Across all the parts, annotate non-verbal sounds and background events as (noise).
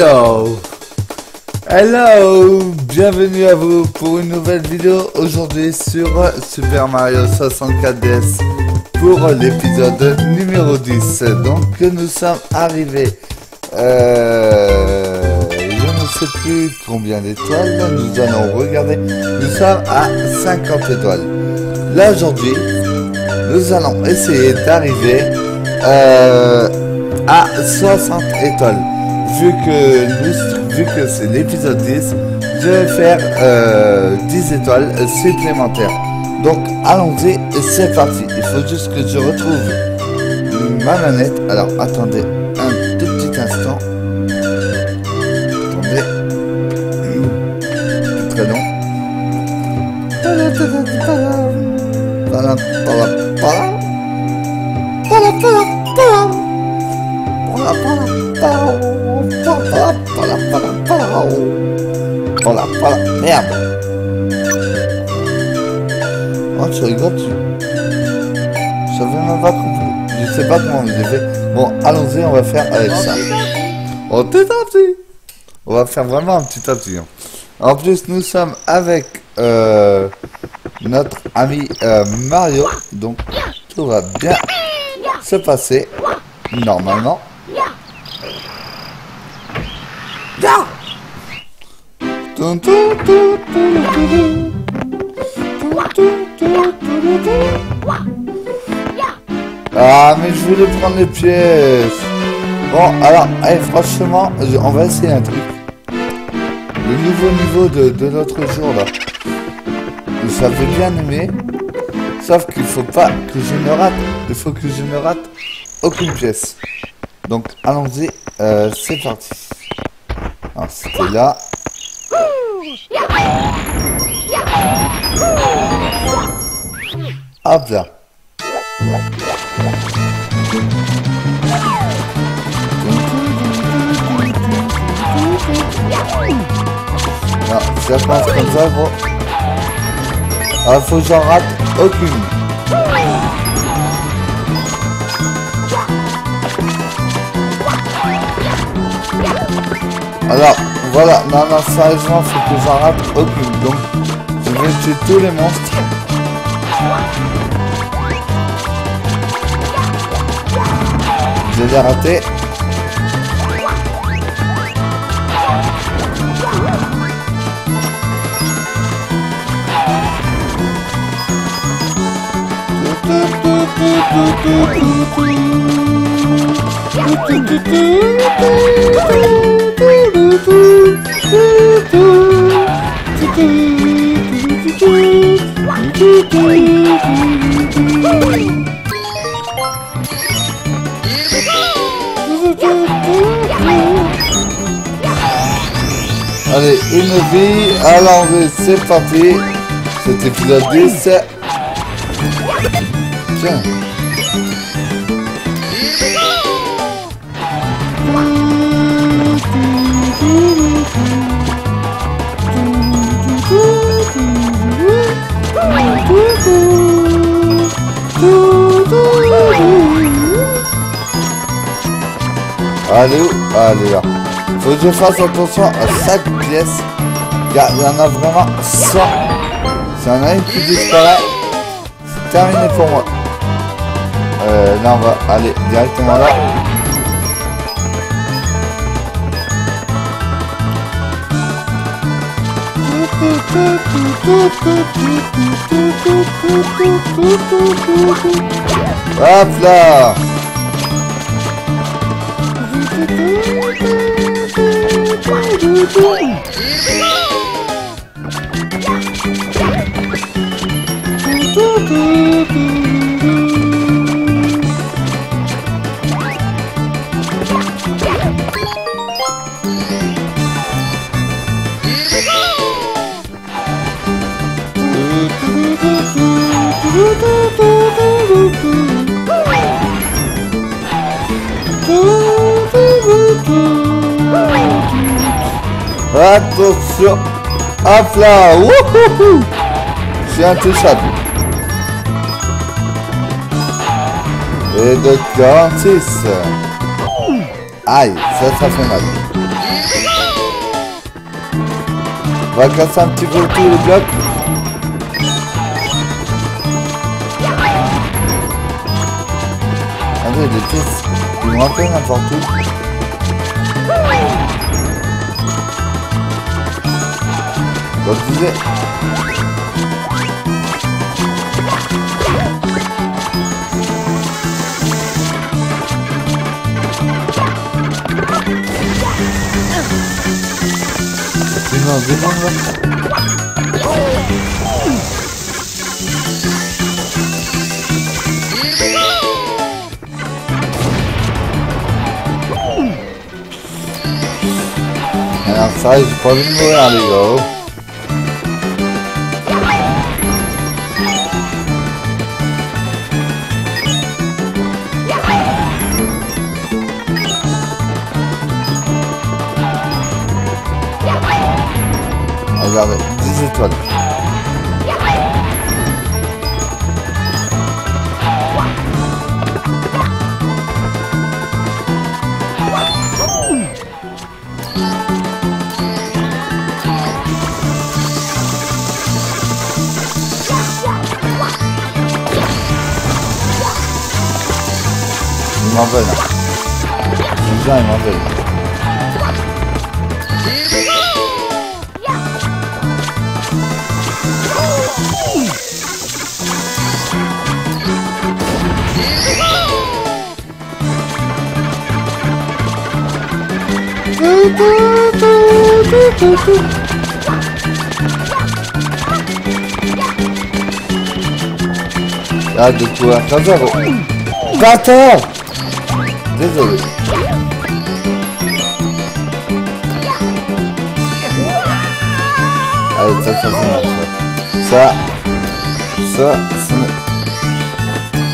Yo Hello Bienvenue à vous pour une nouvelle vidéo aujourd'hui sur Super Mario 64 DS pour l'épisode numéro 10. Donc nous sommes arrivés, euh, je ne sais plus combien d'étoiles, nous allons regarder, nous sommes à 50 étoiles. Là aujourd'hui, nous allons essayer d'arriver euh, à 60 étoiles. Vu que, vu que c'est l'épisode 10, je vais faire 10 euh, étoiles supplémentaires. Donc allons-y, c'est parti. Il faut juste que je retrouve ma manette. Alors attendez Merde. Oh, tu rigoles, tu... Je savais même pas comment... Je sais pas comment j'ai fait. Bon, allons-y, on va faire avec ça. Oh, petit à petit. On va faire vraiment un petit à petit. Hein. En plus, nous sommes avec euh, notre ami euh, Mario. Donc, tout va bien se passer normalement. Ah, mais je voulais prendre les pièces. Bon, alors, allez, franchement, on va essayer un truc. Le nouveau niveau de, de l'autre jour, là. Vous avez bien aimé. Sauf qu'il faut pas que je me rate. Il faut que je ne rate aucune pièce. Donc, allons-y. Euh, c'est parti. Alors, c'était là. Là. Non, ça passe comme ça, gros. Ah, faut que j'en rate aucune. Alors, voilà, non, non, sérieusement, faut que j'en rate aucune. Donc, je vais tuer tous les monstres. Je vais rater. Allez, une vie à l'envers, c'est parti. Cet épisode 10. Tiens. Allez où Allez là. Faut que je fasse attention à chaque pièce. Il y en a vraiment 100. Si y en a une qui disparaît, c'est terminé pour moi. Euh, là, on va aller directement là. Hop là 嘟嘟嘟嘟嘟嘟嘟嘟 Attention Hop là C'est intouchable Et de 46 Aïe, ça, ça fait mal. On va casser un petit peu les blocs. Ah oui, les pièces, ils un peu n'importe où. Comme je disais. Sinon, demande là. Alors ça, j'ai pas envie 10 étoiles. Il m'en veulent. Les gens, ils m'en veulent. Arrête de ça, gros. Bâtard Désolé. Allez, ça, ça, ça. Ça, ça, ça.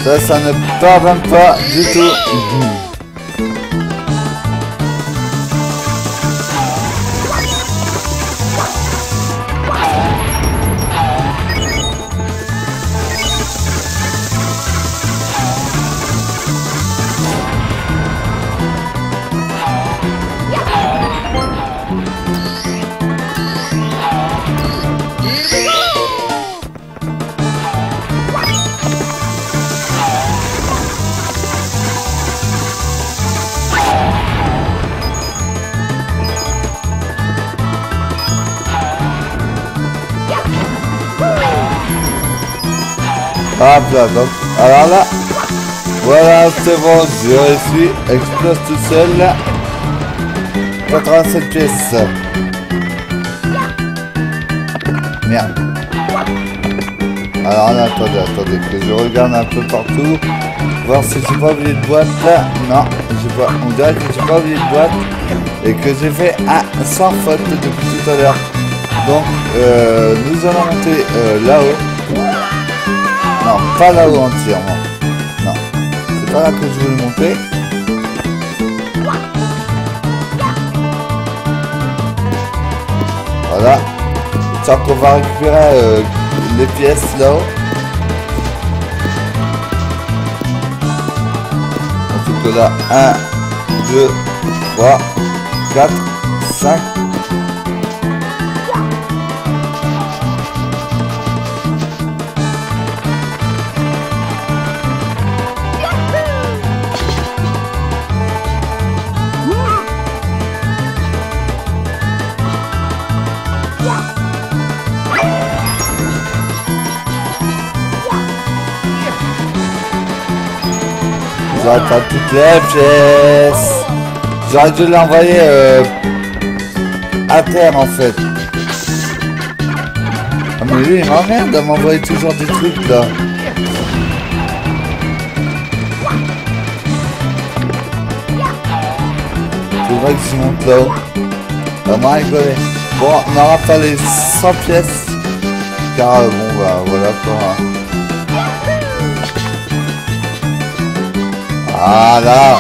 Ça, ça ne pardonne pas du tout. Là, alors là, voilà, c'est bon, j'ai réussi, explose tout seul, 87 pièces. Merde. Alors là, attendez, attendez, que je regarde un peu partout, voir si j'ai pas oublié de boîte là. Non, j'ai pas, on dirait que j'ai pas oublié de boîte et que j'ai fait un sans faute depuis tout à l'heure. Donc, euh, nous allons monter euh, là-haut. Non, pas là-haut entièrement. Non, c'est pas là que je voulais monter. Voilà. Tant qu'on va récupérer euh, les pièces là-haut. On fait que là, 1, 2, 3, 4, 5. J'attends toutes les pièces. J'aurais dû l'envoyer euh, à terre en fait. Ah mais lui il m'emmerde de m'envoyer toujours des trucs là. C'est vrai que je monte là-haut. M'a rigolé. Bon, on n'aura pas les 100 pièces. Car bon bah voilà quoi. Voilà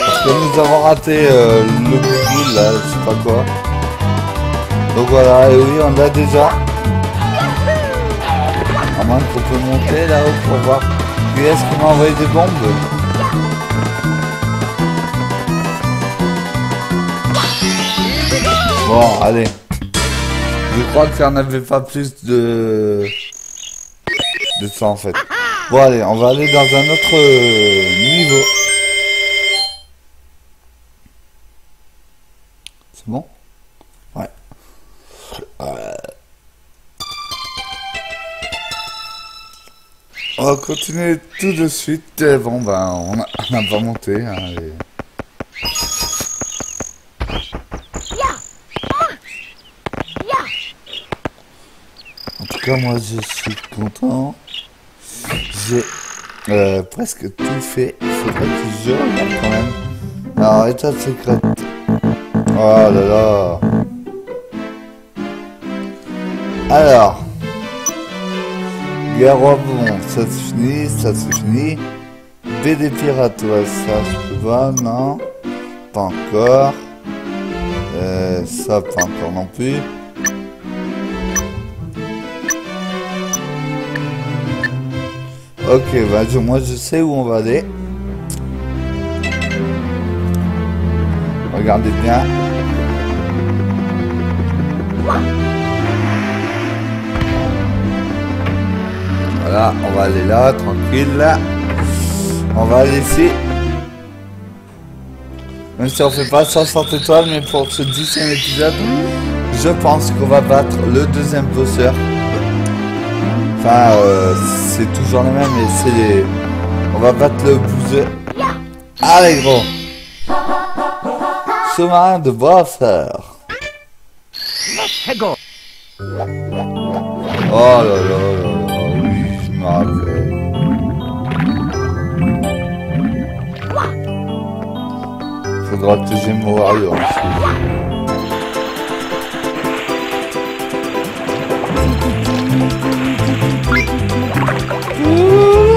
Parce que nous avons raté euh, le bout là, je sais pas quoi. Donc voilà, et oui, on l'a déjà. À moins qu'on peut monter là-haut pour voir qui est-ce qui m'a envoyé des bombes. Bon, allez. Je crois qu'il n'y en avait pas plus de... De ça, en fait. Bon, allez, on va aller dans un autre euh, niveau. C'est bon? Ouais. Euh. On va continuer tout de suite. Bon, ben, on n'a pas monté. Hein. En tout cas, moi, je suis content. J'ai euh, presque tout fait. Il faudrait que je regarde quand même. Alors, état secret. Oh là là. Alors. Guerre bon, ça c'est fini, ça c'est fini. BD Pirate, ouais, ça je peux pas, non. Pas encore. Euh, ça, pas encore non plus. Ok, bah, je, moi je sais où on va aller. Regardez bien. Voilà, on va aller là, tranquille. Là. On va aller ici. Même si on fait pas 60 étoiles, mais pour ce 10 épisode, je pense qu'on va battre le deuxième bosseur. Enfin, euh, c'est toujours le même, mais c'est les... On va battre le bouseux. Allez, gros Sous-marin de bosseur. Oh là là là là, oui, je me rappelle. Faudra que j'aime Wario. Et ça,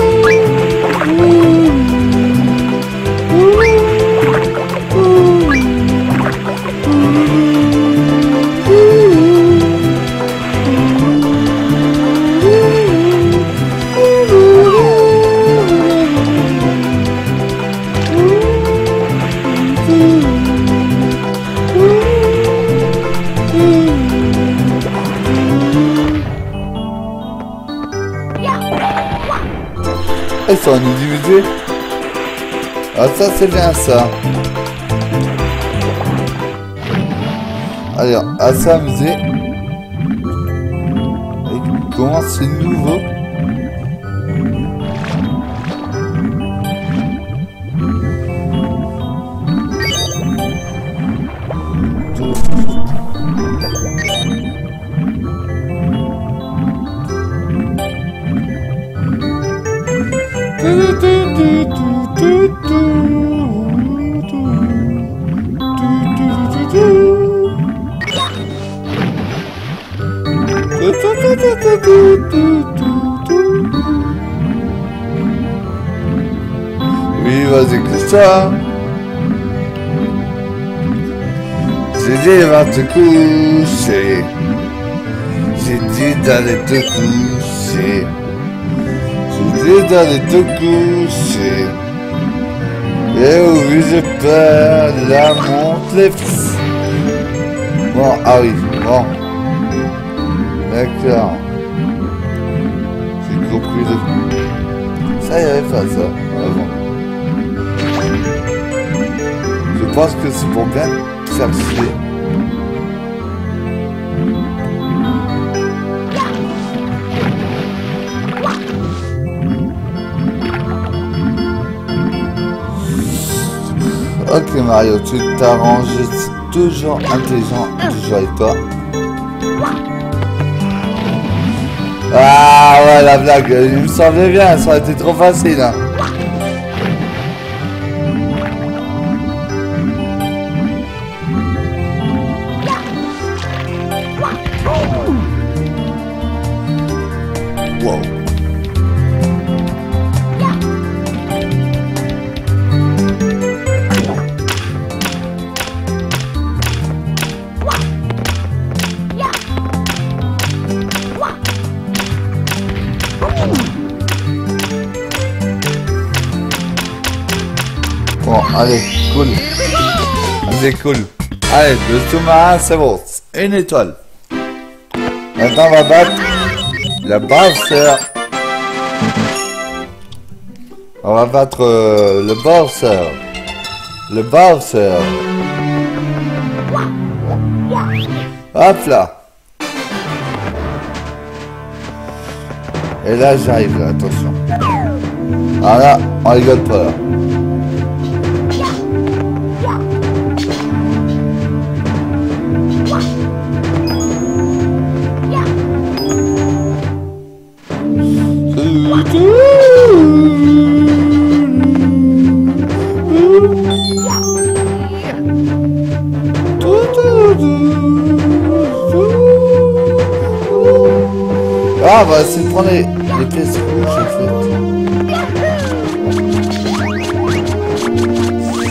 est divisé. Ah, ça, c'est bien ça. Allez, à s'amuser. Et comment c'est nouveau Oui, vas-y, ça. J'ai dit va te coucher. J'ai dit d'aller te coucher. J'ai dit d'aller te coucher. Et oui, je perds la montre les Bon, ah oui, bon. D'accord. J'ai compris le... Ça y avait pas ça, avant. Je pense que c'est pour bien chercher. Ok Mario, tu t'arranges, toujours intelligent jouer avec toi. Ah ouais la blague, il me semblait bien, ça aurait été trop facile. Hein. Allez, cool. Allez, cool. Allez, le sous-marin, c'est bon. Une étoile. Maintenant, on va battre la bouncer. On va battre euh, le bouncer. Le bouncer. Hop là. Et là, j'arrive là, attention. Ah là, on rigole pas là. Ah, bah, c'est prendre les, les pièces rouges, en fait.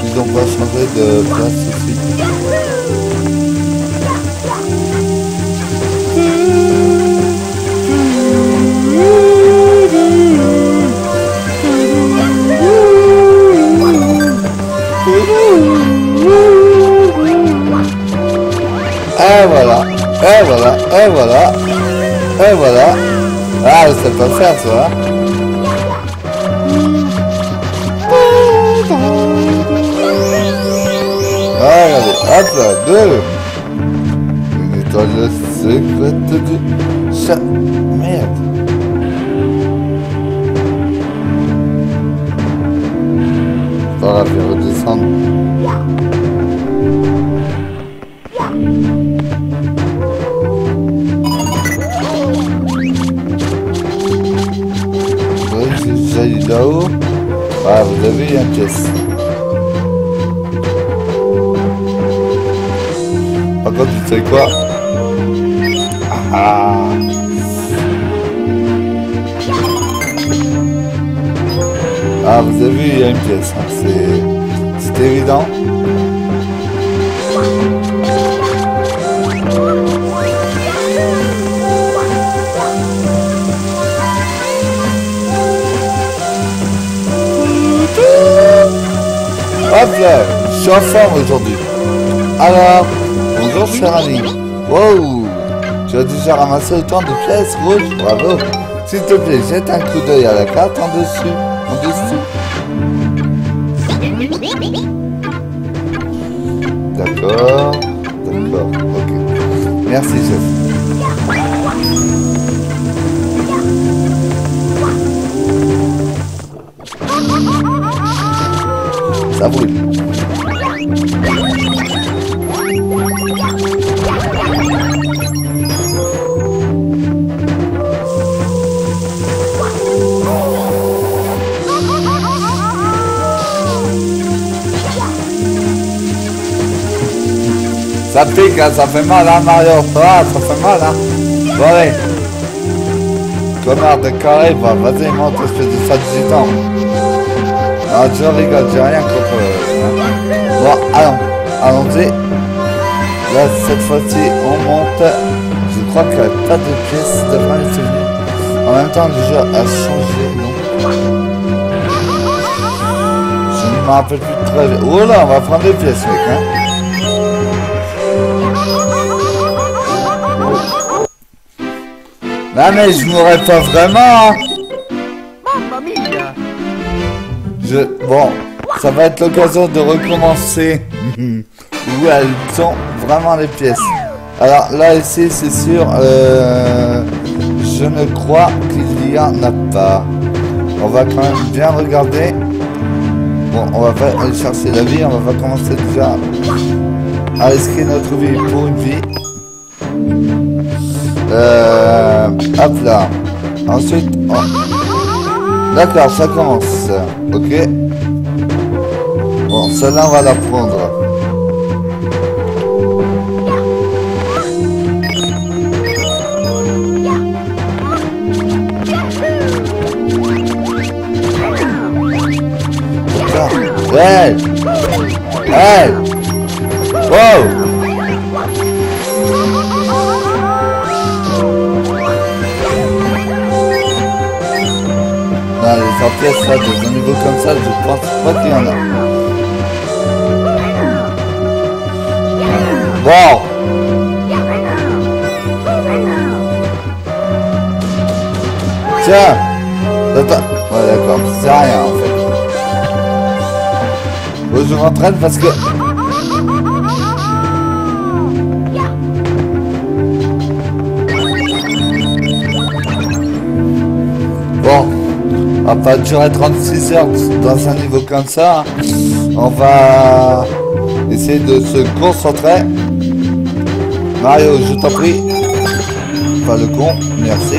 Ils ont pas changé de place aussi. Et voilà, et voilà, et voilà. Ah, sais pas faire ça. Ah, regardez, hop là, deux. Une étoile secrète du chat. Merde. On va faire redescendre. Là-haut. Ah, vous avez une pièce. Par contre, tu sais quoi? Ah Ah, vous avez une pièce. hein, c'est évident. Là, je suis en forme aujourd'hui. Alors, bonjour cher ami. Wow, tu as déjà ramassé autant de pièces rouges, bravo. S'il te plaît, jette un coup d'œil à la carte en dessus, en dessous. D'accord, d'accord, ok. Merci chef. Ça brûle. Ça pique, hein, ça fait mal, hein, Mario? Ah, ça fait mal, hein? Bon, allez. Connard de carré, bah, vas-y, monte, espèce de saditant. Ah, je rigole, j'ai rien contre... hein. Bon, allons, allons-y. Là, cette fois-ci, on monte. Je crois qu'il n'y a pas de pièces devant les souvenirs. En même temps, le jeu a changé. Je ne me rappelle plus très bien. Oh là, on va prendre des pièces, mec, hein. Non mais je mourrais pas vraiment. Bon, ça va être l'occasion de recommencer (laughs) où elles sont vraiment les pièces. Alors là ici c'est sûr, euh, je ne crois qu'il y en a pas. On va quand même bien regarder. Bon, on va aller chercher la vie, on va commencer déjà à risquer notre vie pour une vie. Euh, hop là. Ensuite, on- D'accord, ça commence. Ok. Bon, celle-là, on va la prendre. Hey Hey Wow En pièces, là, de un niveau comme ça, je pense pas qu'il y en a. Wow Tiens Attends. Ouais, d'accord. C'est rien, en fait. Bon, je m'entraîne parce que... Bon. Va pas durer 36 heures dans un niveau comme ça. On va essayer de se concentrer. Mario, je t'en prie. Pas le con, merci.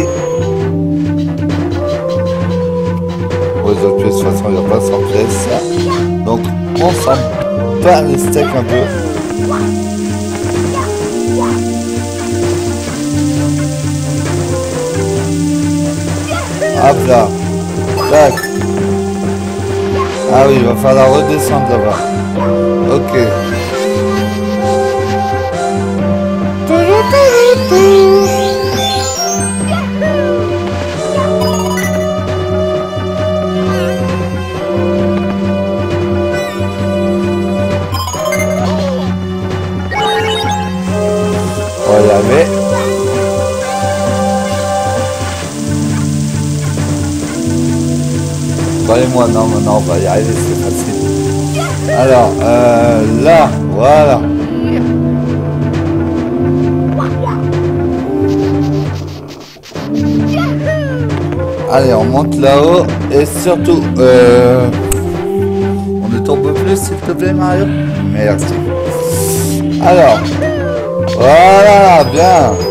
les autres pièces, de toute façon, il n'y a pas 100 pièces. Donc, on s'en bat les steaks un peu. Hop là. Ah oui, il va falloir redescendre là-bas. Ok. Croyez-moi, non, non, on va y arriver, c'est facile. Alors, euh, là, voilà. Allez, on monte là-haut et surtout, euh, on ne tombe plus s'il te plaît Mario Merci. Alors, voilà, bien.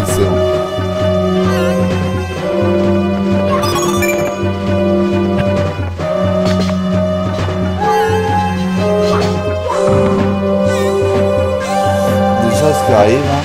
si, c'est bon.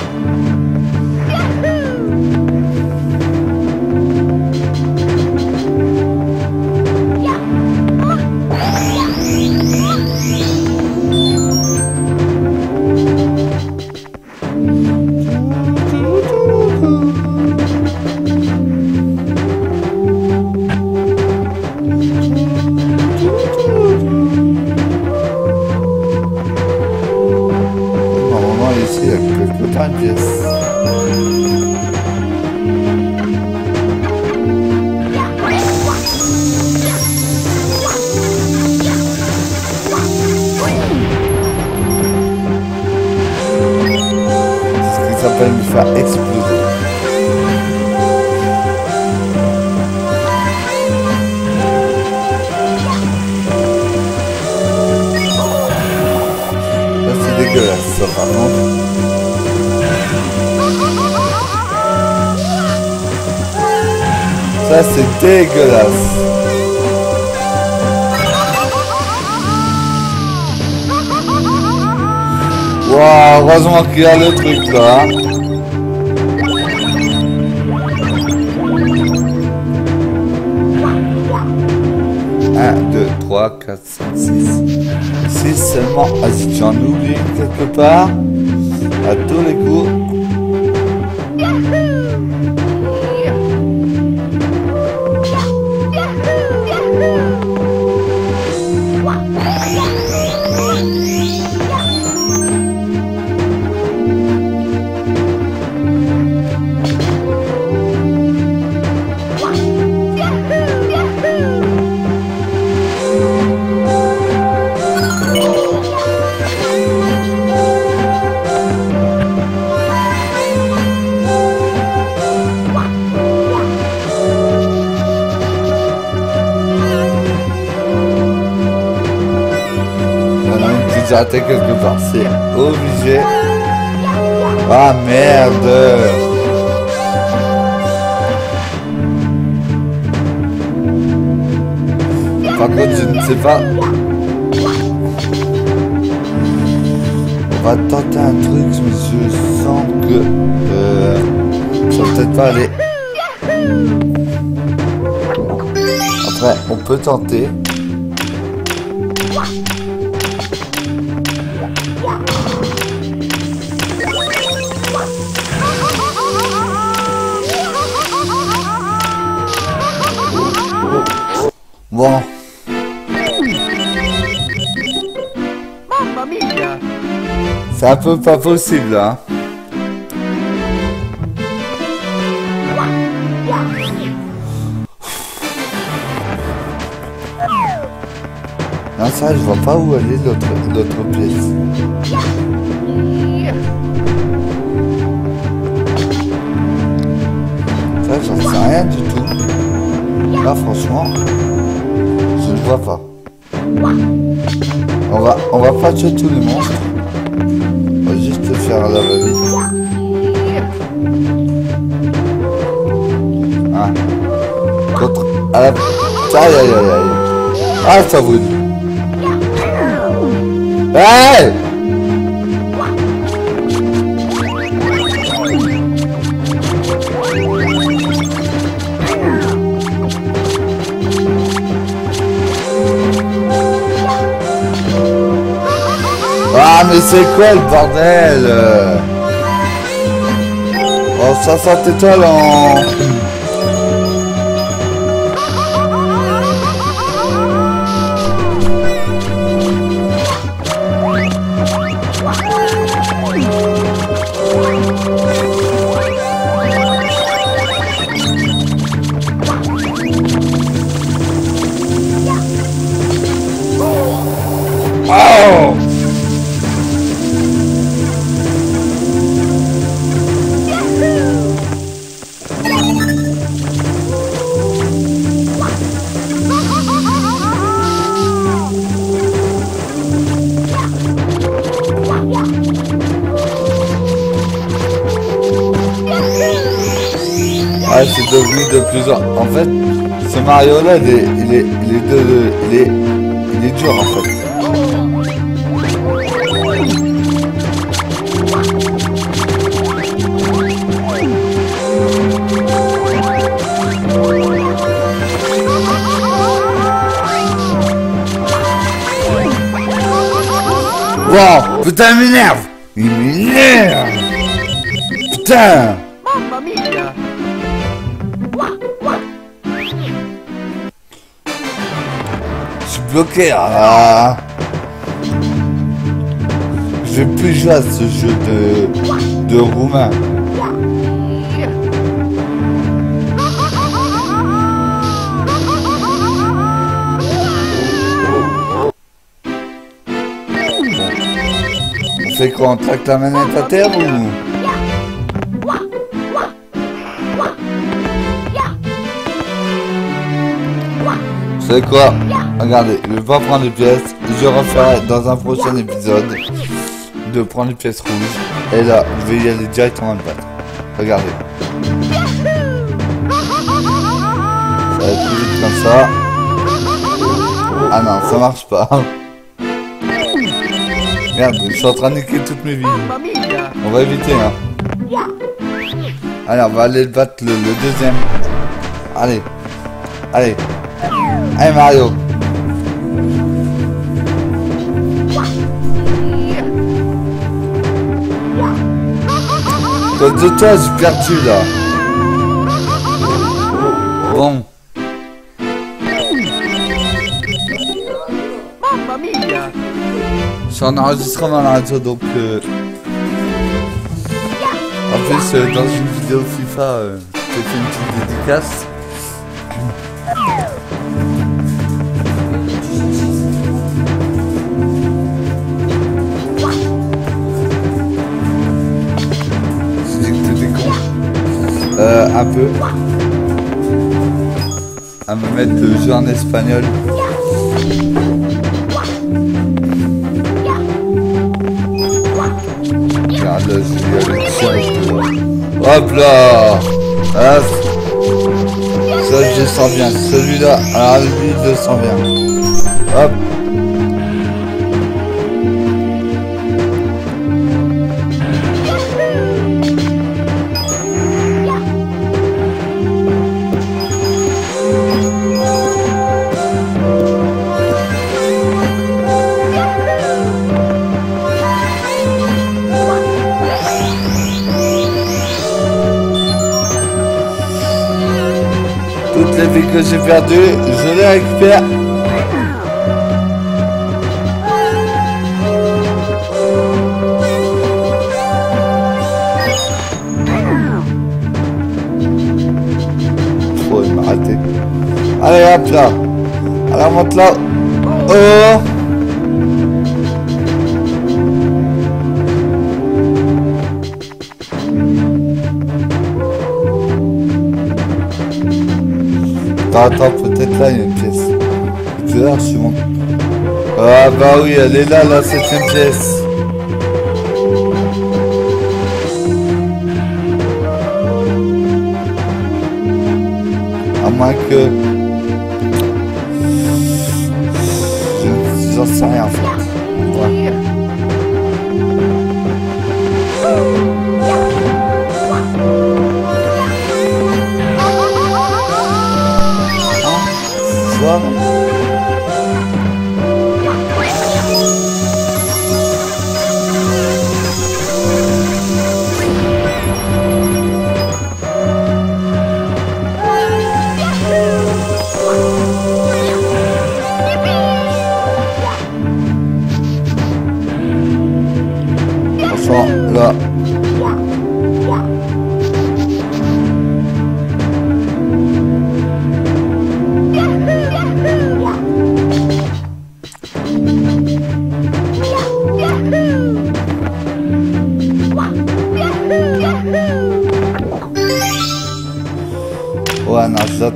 Hein. Ça, c'est dégueulasse. Waouh, heureusement qu'il y a le truc là. 1, 2, 3, 4, 5, 6. 6 seulement. Ah, si j'en oublie quelque part, à tous les coups. Raté quelque part. C'est obligé. Ah merde Par contre, je ne sais pas. On va tenter un truc, mais je sens que euh, ça peut-être pas aller. Après, on peut tenter. Bon, c'est un peu pas possible hein. Non, ça, je vois pas où aller l'autre l'autre pièce. Ça, j'en sais rien du tout. Là, franchement, vois pas. On va, on va pas tuer tous les monstres. On va juste faire la va-vite. Ah. Contre... À la... Aïe, aïe, aïe, aïe. Ah, ça vous. Hey mais c'est quoi le bordel euh? Oh 60 étoiles en... devenu de plus en... Fait, ce Mario-là, il est, il est, il est de... Il est, il est dur, en fait. Wow, putain, m'énerve. Il m'énerve. Putain bloqué. Je vais plus jouer à ce jeu de, de roumain. On fait quoi On traque la manette à terre ou savez quoi? Regardez, je vais pas prendre les pièces. Je referai dans un prochain épisode de prendre les pièces rouges. Et là, je vais y aller directement le battre. Regardez. Ça va être plus vite comme ça. Ah non, ça marche pas. Merde, je suis en train de niquer toutes mes vies. On va éviter, hein. Allez, on va aller battre le, le deuxième. Allez. Allez. Allez, Mario. Cause de toi, j'ai perdu, là. Bon. Je suis en enregistrement à la radio, donc... euh, En plus, euh, dans une vidéo FIFA, euh, j'ai fait une petite dédicace. Euh, un peu. À me mettre le jeu en espagnol. Regarde là. Hop là Ça je sens bien. Celui-là, alors lui je sens bien. Hop Vies que j'ai perdues, je les récupère. Oh, il raté. Allez, hop là. Alors, monte là. Oh Attends, attends, peut-être là, il y a une pièce. Tout à l'heure, je monté. Ah bah oui, elle est là, la septième pièce. À moins que... Je- J'en sais rien en fait. Voilà.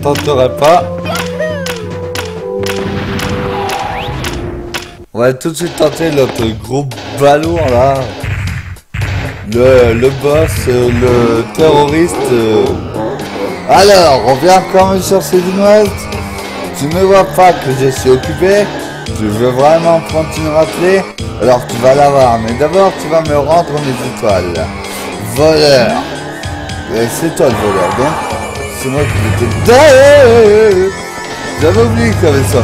Tenterai pas. On va tout de suite tenter notre gros ballon là. Le, le boss, euh, le terroriste. euh. Alors, on vient même sur ces West. Tu ne vois pas que je suis occupé. Je veux vraiment prendre une raclée? Alors tu vas l'avoir. Mais d'abord, tu vas me rendre mes étoiles. Voleur. Euh, C'est toi le voleur, donc c'est moi qui l'étais. J'avais eh, eh, eh, J'avais oublié que t'avais ça.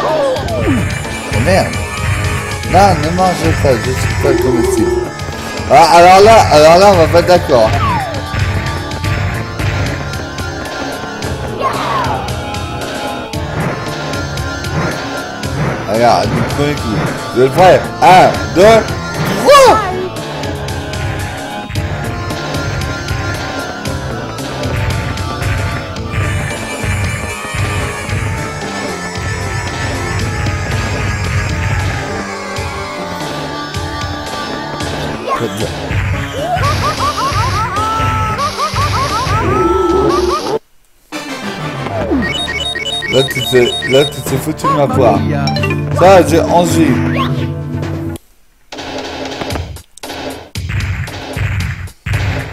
Oh merde. Là, ne mangez pas, je suis pas comestible. Ah, alors là, alors là, on va pas être d'accord. Hein. Regarde, du premier coup. Je le prends. 1, 2, Là, tu t'es, là, tu foutu de ma poire. Ça, j'ai 11 vies.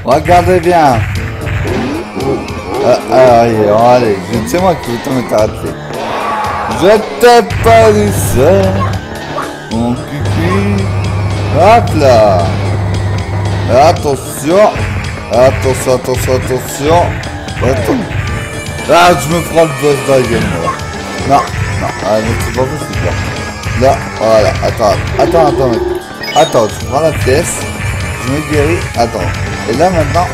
Regardez bien. Ah, ah, allez, allez, c'est moi qui vais te mettre à racler. Je t'ai pas dit ça, mon cucu. Hop là. Attention. Attention, attention, attention. Ah, je me prends le boss dans la moi. Non, non, ah, mais c'est pas possible. Là, Là, voilà, attends, attends, attends. Attends, je prends la pièce, je me guéris, attends. Et là, maintenant...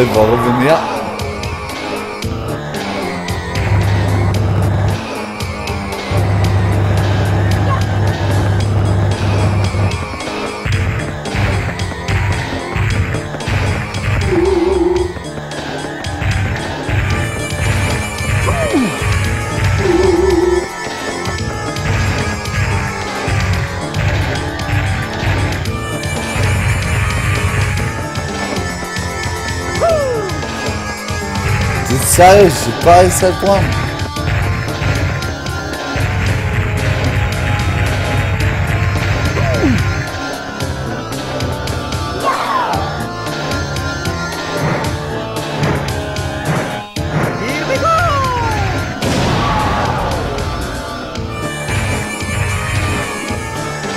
Oh, Sérieux, j'ai pas réussi à le prendre.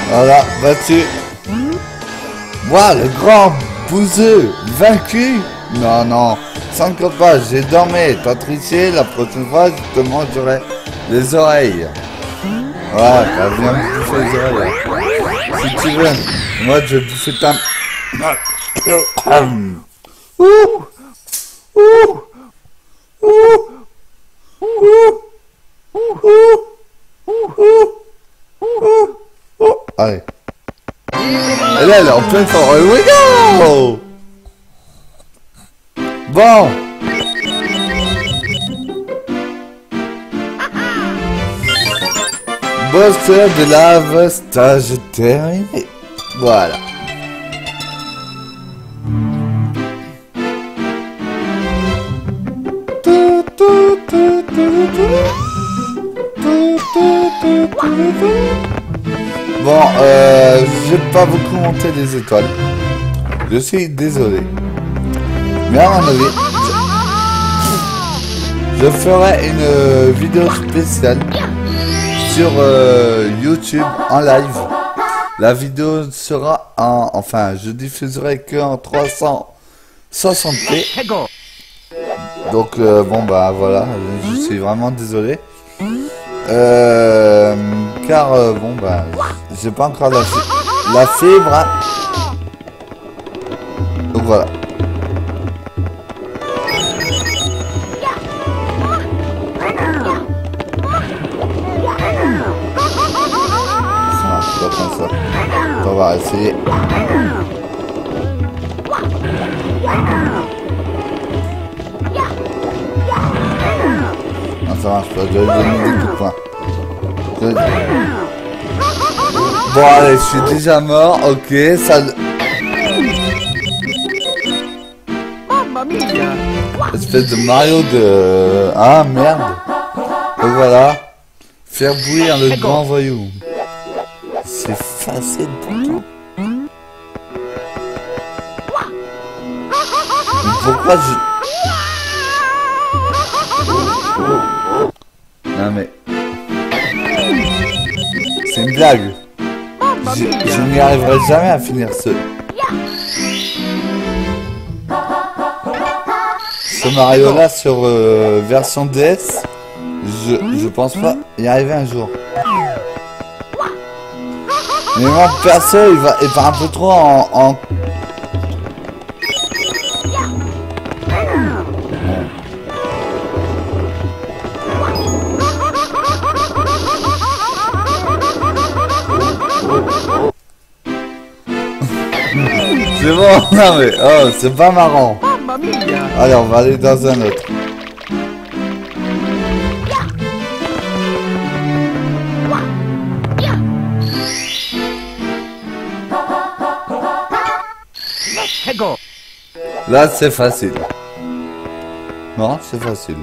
Voilà, battu. Voilà, hein le grand bouseux, vaincu. Non, non sans pas, j'ai dormi. T'as triché, la prochaine fois, je te mangerai les oreilles. Voilà, t'as bien bouffer les oreilles. hein. Si tu veux, moi, je vais bouffer ta... Ouh Ouh Ouh Allez. Et là, elle est en pleine forme. Here we go Bon. Boss de lave, stage terminé. Voilà. Bon, euh, je vais pas vous commenter les étoiles. Je suis désolé. Mais à mon avis, je, ferai une euh, vidéo spéciale sur euh, YouTube en live. La vidéo sera en... Enfin, je diffuserai que en 360p. Hego. Donc euh, bon bah voilà, je suis vraiment désolé. Euh, car bon bah j'ai pas encore la, la fibre. hein. Donc voilà. Essayer. Non, ça marche pas, je vais donner des coups de Bon, allez, je suis déjà mort, ok, ça... Espèce de Mario de... Ah, merde. Donc voilà. Faire bouillir le grand voyou. C'est facile pourtant. Pourquoi je... Non mais... C'est une blague. Je, n'y arriverai jamais à finir ce... Ce Mario là sur euh, version DS, je, je pense pas y arriver un jour. Mais mon perso il va, il va un peu trop en- C'est bon, (laughs) non mais, oh, c'est pas marrant. Allez, on va aller dans un autre. Là, c'est facile. Non, c'est facile.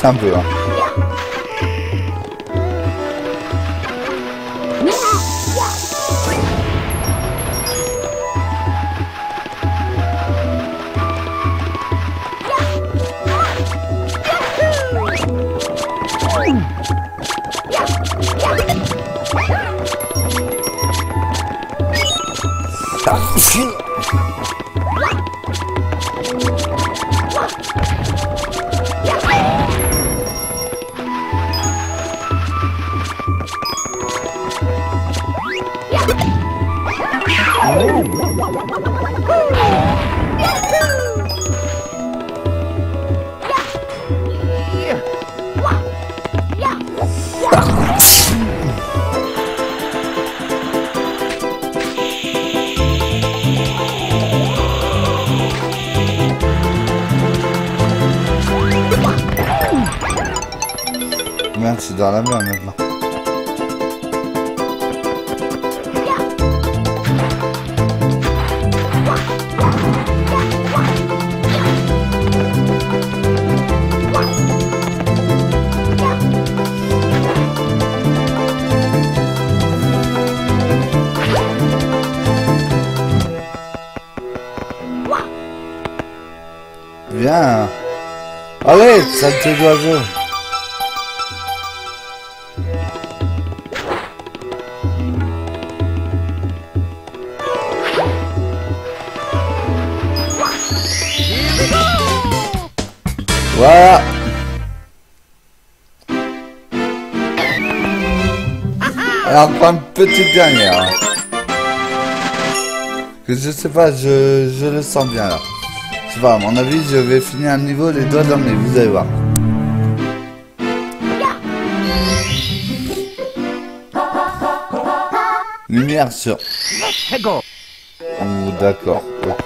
Ça se laisse c'est dans la mer maintenant. Bien. Allez, salut saleté d'oiseau. Petite dernière. Que je sais pas, je, je le sens bien là. Je sais pas, à mon avis, je vais finir un niveau les doigts dans le nez, vous allez voir. Lumière sur. Oh, d'accord, ok,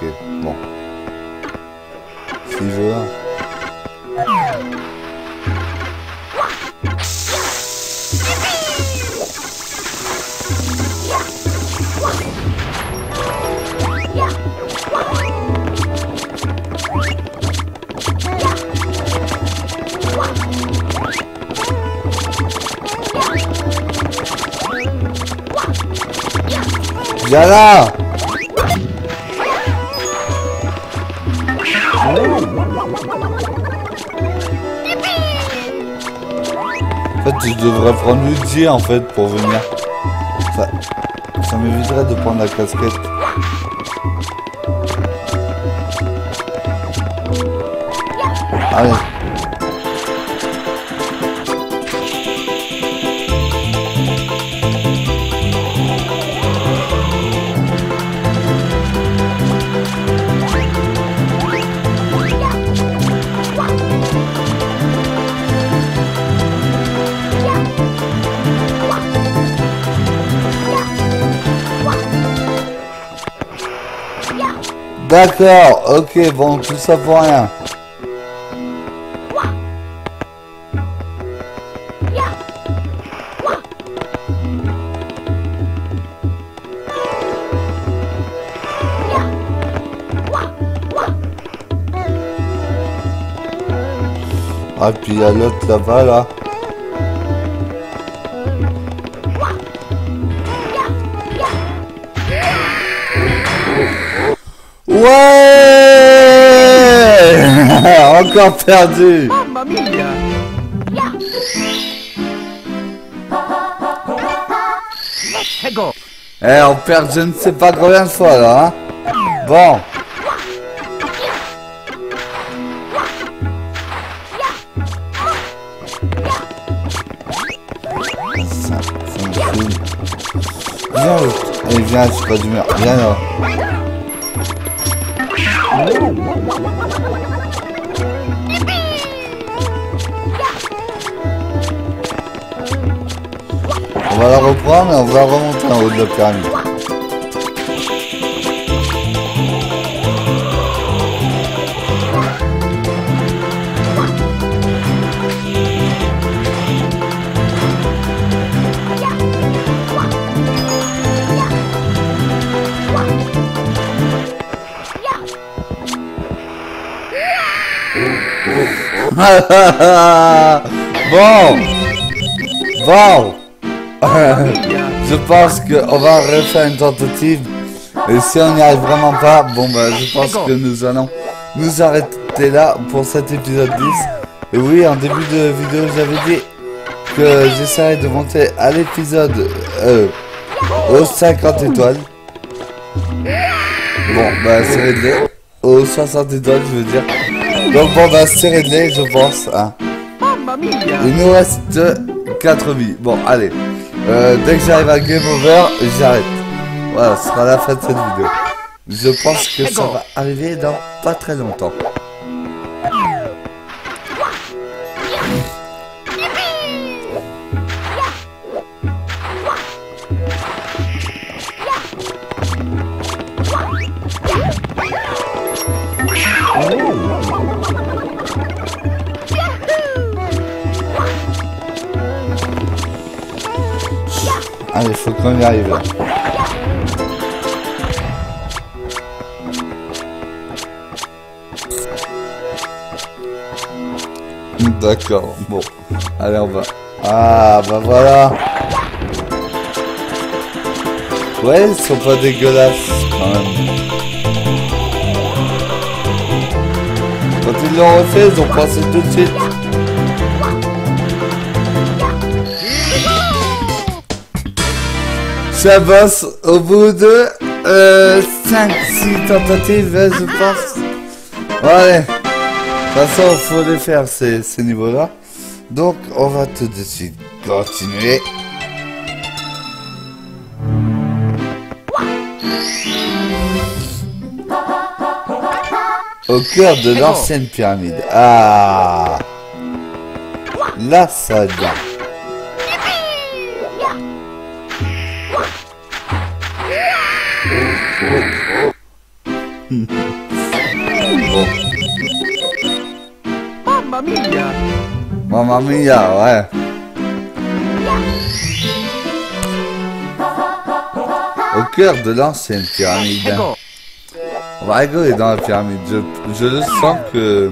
Viens là En fait, je devrais prendre Luigi en fait pour venir. Ça, ça m'éviterait de prendre la casquette. Allez. D'accord, ok, bon, tout ça pour rien. Ah, puis il y a l'autre là-bas, là. Ouais Encore perdu. Eh, on perd je ne sais pas combien de fois, là, hein Bon. Viens. Allez, viens, suis pas d'humeur. Viens là. Va la reprendre et on va remonter en haut de la pyramide. (laughs) (laughs) bon Bon (laughs) Je pense qu'on va refaire une tentative. Et si on n'y arrive vraiment pas, bon bah je pense que nous allons nous arrêter là pour cet épisode 10. Et oui, en début de vidéo, j'avais dit que j'essaierai de monter à l'épisode euh, aux 50 étoiles. Bon, bah c'est réglé. Aux 60 étoiles, je veux dire. Donc bon, bah c'est réglé, je pense. Hein. Il nous reste 4 vies. Bon, allez. Euh, dès que j'arrive à Game Over, j'arrête. Voilà, ce sera la fin de cette vidéo. Je pense que ça va arriver dans pas très longtemps. Arrive. D'accord, bon. Allez, on va. Ah, bah voilà. Ouais, ils sont pas dégueulasses quand même. Quand il ils l'ont refait, ils ont passé tout de suite. Ça bosse au bout de 5-6 tentatives, hein, je pense. Ouais. De toute façon, il faut les faire ces, ces niveaux-là. Donc, on va tout de suite continuer. Au cœur de l'ancienne pyramide. Ah Là, ça vient. Mamma mia, ouais. Au cœur de l'ancienne pyramide. Ego! On va rigoler dans la pyramide. Je, je le sens que...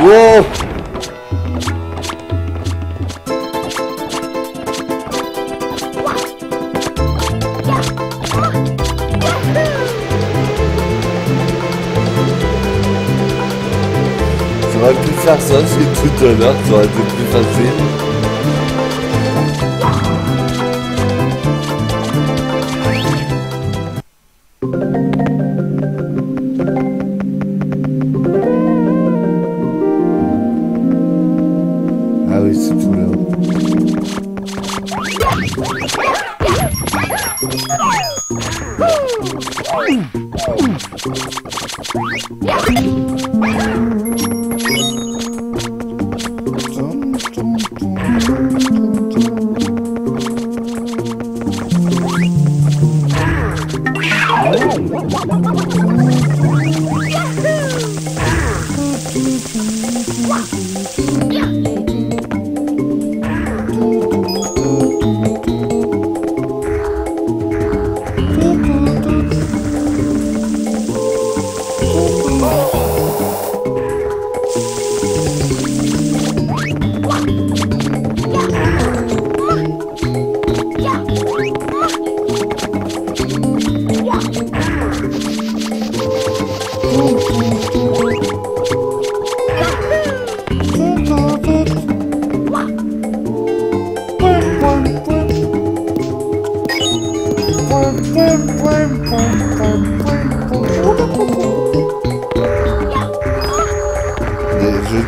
Wow pu faire ça aussi tout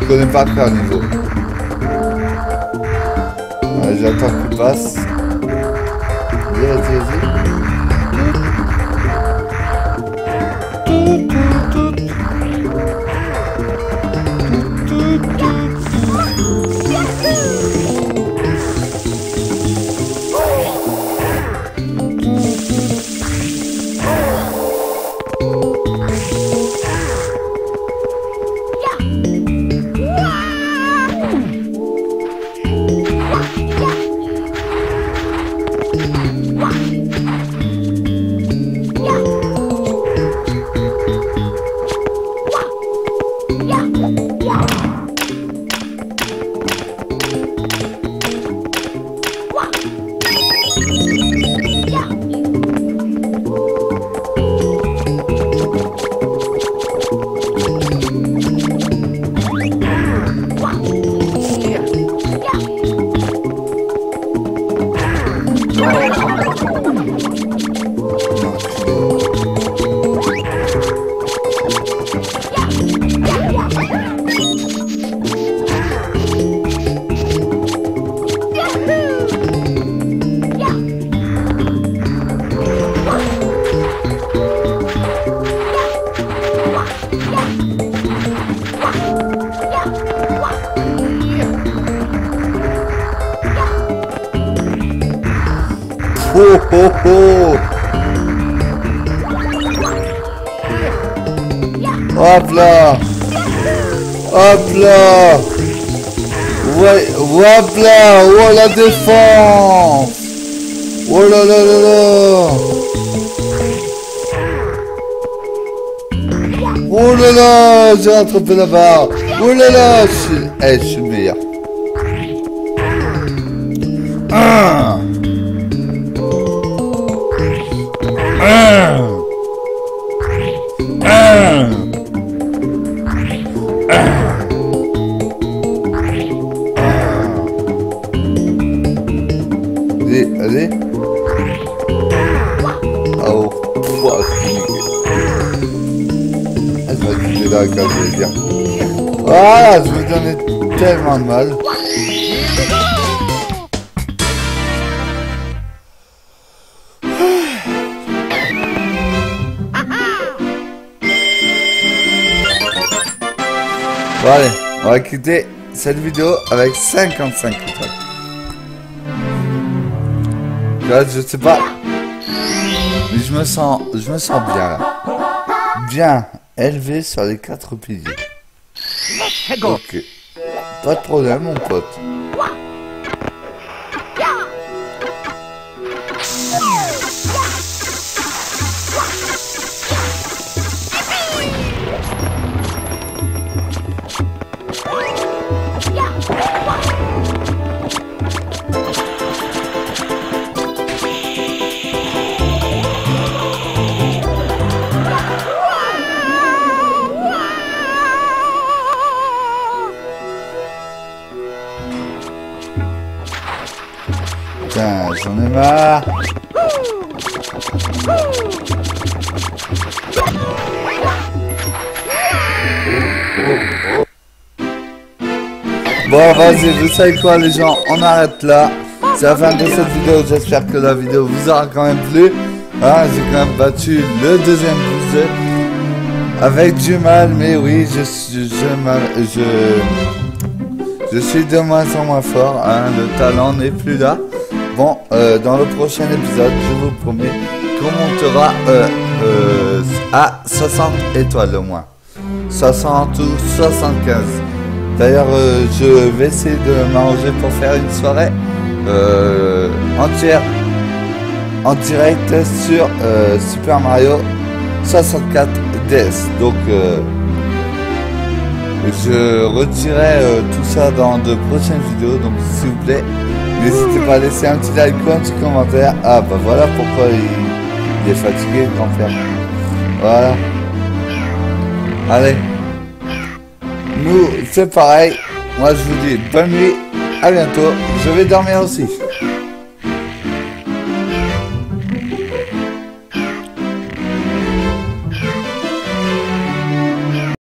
Je connais pas par niveau. Ouais, J'attends qu'il passe. Oh oh oh Hop là. Hop là. Ouais, hop là. Oh la défense. Oh là là là là. Oh là là J'ai rattrapé la barre. Oh là là Je suis, eh, je suis le meilleur. Ah cette vidéo avec 55 étoiles. Là, je sais pas. Mais je me sens, je me sens bien là. Bien élevé sur les quatre piliers. Ok. Pas de problème, mon pote. Bon, vas-y, vous savez quoi, les gens, on arrête là. C'est la fin de cette vidéo. J'espère que la vidéo vous aura quand même plu. Hein, J'ai quand même battu le deuxième booster avec du mal, mais oui, je suis, je, m'a- je, je suis de moins en moins fort. Hein, le talent n'est plus là. Bon, euh, dans le prochain épisode, je vous promets qu'on montera euh, euh, à 60 étoiles au moins. 60 ou 75. D'ailleurs, je vais essayer de m'arranger pour faire une soirée entière en direct sur Super Mario 64 DS. Donc, je retirerai tout ça dans de prochaines vidéos. Donc, s'il vous plaît, n'hésitez pas à laisser un petit like ou un petit commentaire. Ah, bah voilà pourquoi il, il est fatigué, grand-père. Voilà. Allez. Nous, c'est pareil. Moi, je vous dis bonne nuit. À bientôt. Je vais dormir aussi.